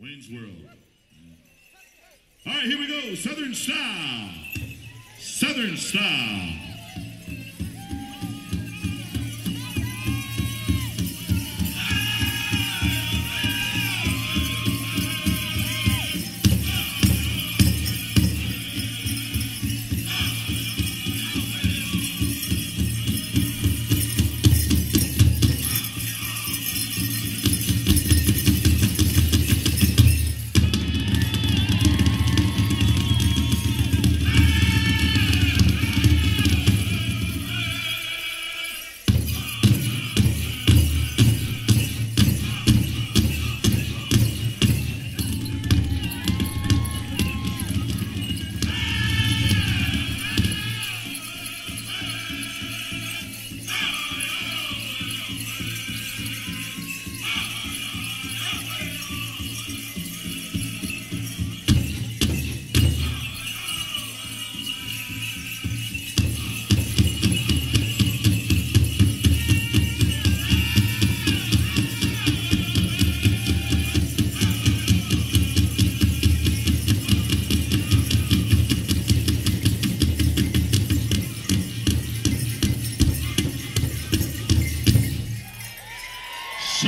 Wayne's World. All right, here we go. Southern Style. Southern Style.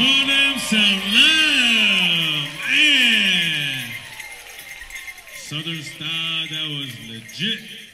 Man. Southern style, that was legit.